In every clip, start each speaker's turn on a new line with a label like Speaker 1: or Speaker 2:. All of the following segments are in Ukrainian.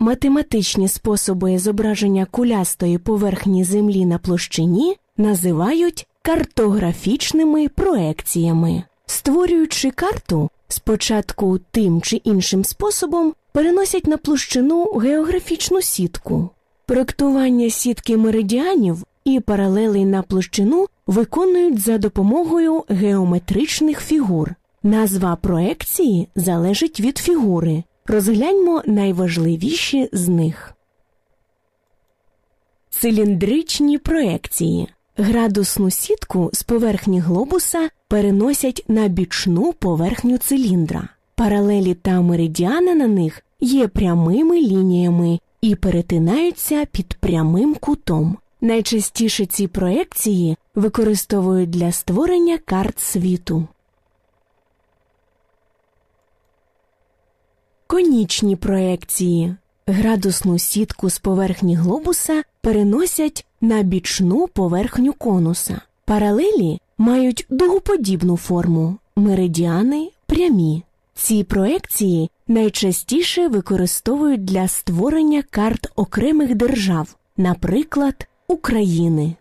Speaker 1: Математичні способи зображення кулястої поверхні Землі на площині називають картографічними проекціями. Створюючи карту, спочатку тим чи іншим способом переносять на площину географічну сітку. Проектування сітки меридіанів і паралелей на площину виконують за допомогою геометричних фігур. Назва проекції залежить від фігури. Розгляньмо найважливіші з них. Циліндричні проекції. Градусну сітку з поверхні глобуса переносять на бічну поверхню циліндра. Паралелі та меридіани на них є прямими лініями і перетинаються під прямим кутом. Найчастіше ці проекції використовують для створення карт світу. Конічні проекції градусну сітку з поверхні глобуса переносять на бічну поверхню конуса. Паралелі мають дугоподібну форму, меридіани прямі. Ці проекції найчастіше використовують для створення карт окремих держав, наприклад, України.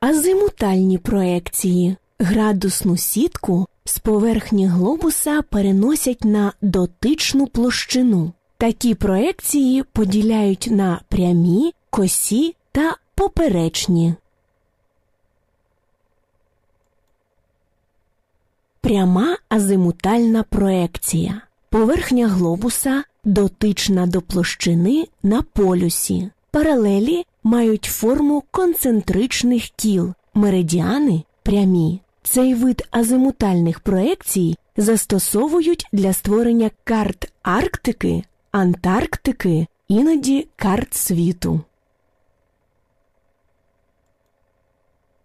Speaker 1: Азимутальні проекції градусну сітку з поверхні глобуса переносять на дотичну площину. Такі проекції поділяють на прямі, косі та поперечні. Пряма азимутальна проекція. Поверхня глобуса дотична до площини на полюсі. Паралелі мають форму концентричних кіл, меридіани прямі. Цей вид азимутальних проекцій застосовують для створення карт Арктики, Антарктики, іноді карт світу.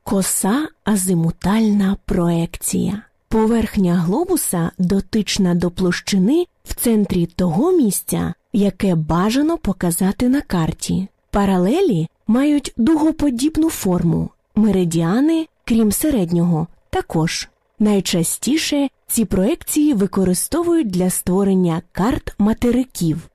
Speaker 1: Коса азимутальна проекція. Поверхня глобуса дотична до площини в центрі того місця, яке бажано показати на карті. Паралелі мають дугоподібну форму, меридіани, крім середнього, також. Найчастіше ці проекції використовують для створення карт материків.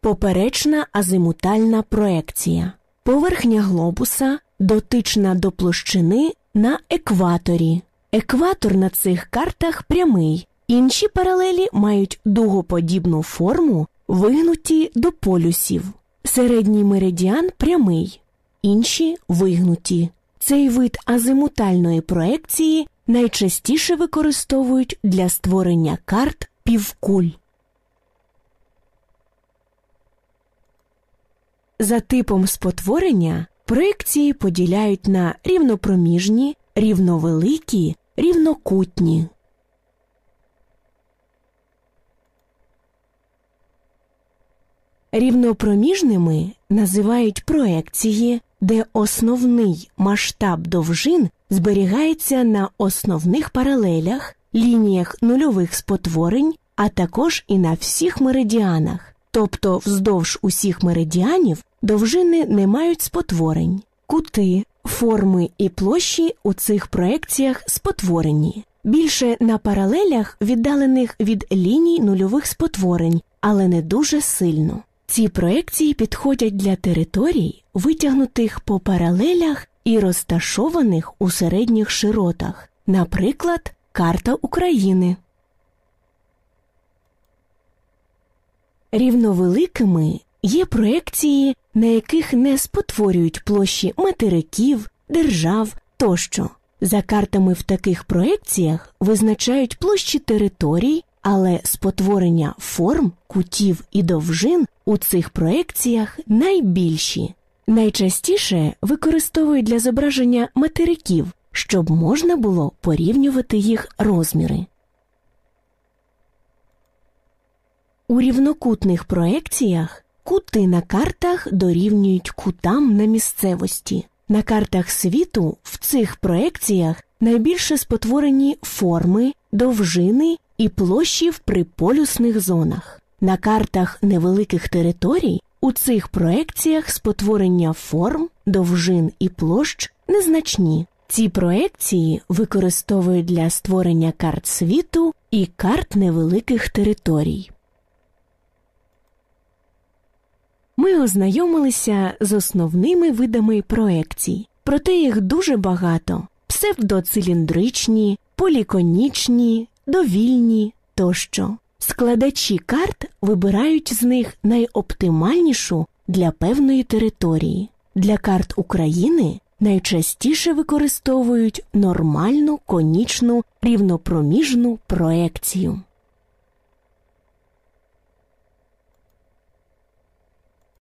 Speaker 1: Поперечна азимутальна проекція. Поверхня глобуса дотична до площини на екваторі. Екватор на цих картах прямий. Інші паралелі мають дугоподібну форму, вигнуті до полюсів. Середній меридіан прямий, інші вигнуті. Цей вид азимутальної проекції найчастіше використовують для створення карт півкуль. За типом спотворення проекції поділяють на рівнопроміжні, рівновеликі, рівнокутні. Рівнопроміжними називають проекції, де основний масштаб довжин зберігається на основних паралелях, лініях нульових спотворень, а також і на всіх меридіанах, тобто вздовж усіх меридіанів довжини не мають спотворень, кути, форми і площі у цих проекціях спотворені. Більше на паралелях, віддалених від ліній нульових спотворень, але не дуже сильно. Ці проекції підходять для територій, витягнутих по паралелях і розташованих у середніх широтах, наприклад, карта України. Рівновеликими є проекції, на яких не спотворюють площі материків, держав тощо. За картами в таких проекціях визначають площі територій, але спотворення форм, кутів і довжин у цих проекціях найбільші. Найчастіше використовують для зображення материків, щоб можна було порівнювати їх розміри. У рівнокутних проекціях кути на картах дорівнюють кутам на місцевості. На картах світу в цих проекціях найбільше спотворені форми, довжини і площі в приполюсних зонах. На картах невеликих територій у цих проекціях спотворення форм, довжин і площ незначні. Ці проекції використовують для створення карт світу і карт невеликих територій. Ми ознайомилися з основними видами проекцій, проте їх дуже багато псевдоциліндричні, поліконічні, довільні тощо. Складачі карт вибирають з них найоптимальнішу для певної території. Для карт України найчастіше використовують нормальну конічну рівнопроміжну проекцію.